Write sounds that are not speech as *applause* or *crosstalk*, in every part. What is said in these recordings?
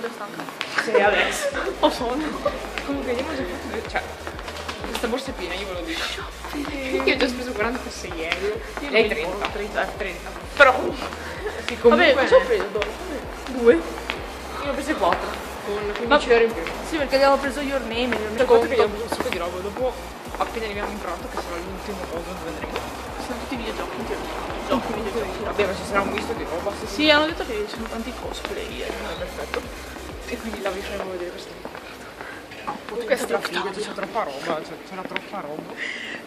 già stanca. Sì, adesso. Ho sonno. Comunque abbiamo già fatto due, cioè, questa borsa è piena, io ve lo dico. Io ho già speso 46 euro. Io Lei non 30. 30, 30. Però, sì, comunque, Vabbè, cosa ho preso? due. Io ho prese 4. Con 15 euro in più. Sì, perché abbiamo preso Your Name, Your Name. Cioè, conto che abbiamo preso un sacco di roba. Dopo, appena arriviamo in pronto, che sarà l'ultimo coso, vedremo. Sono tutti videogiochi, in teoria. Giochi, videogiochi. Vabbè, ma ci sarà un visto di roba. Sì, Sì, hanno detto che ci sono tanti cosplay. eh. perfetto. E quindi la vi faremo vedere questo. Comunque è strafigo, c'è troppa roba, c'è- c'era troppa roba.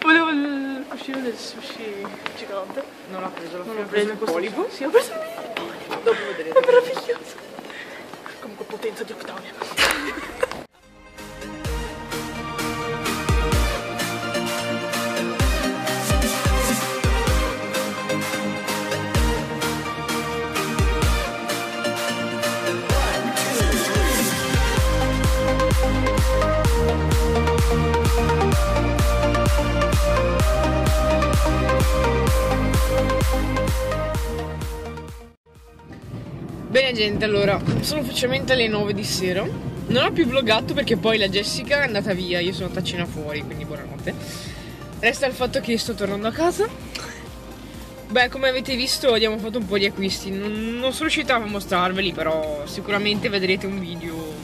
Volevo il cuscino del sushi gigante. Non l'ha preso, l'ho preso preso il questo. polipo. Sì, ho preso il polipo. Dopo vedrete. È meraviglioso. Comunque potenza di Octavia. Bene gente, allora, sono ufficialmente le 9 di sera. Non ho più vloggato perché poi la Jessica è andata via, io sono andata a cena fuori, quindi buonanotte. Resta il fatto che sto tornando a casa. Beh, come avete visto abbiamo fatto un po' di acquisti. Non, non sono riuscita a mostrarveli, però sicuramente vedrete un video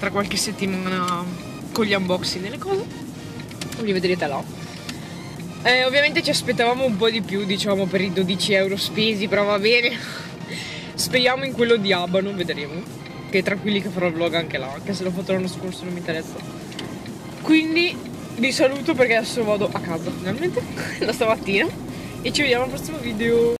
tra qualche settimana con gli unboxing e le cose. Li vedrete là. Eh, ovviamente ci aspettavamo un po' di più, diciamo, per i 12 euro spesi, però va bene. Speriamo in quello di Abano, vedremo. Che tranquilli che farò il vlog anche là, anche se l'ho fatto l'anno scorso non mi interessa. Quindi vi saluto perché adesso vado a casa finalmente, *laughs* da stamattina. E ci vediamo al prossimo video.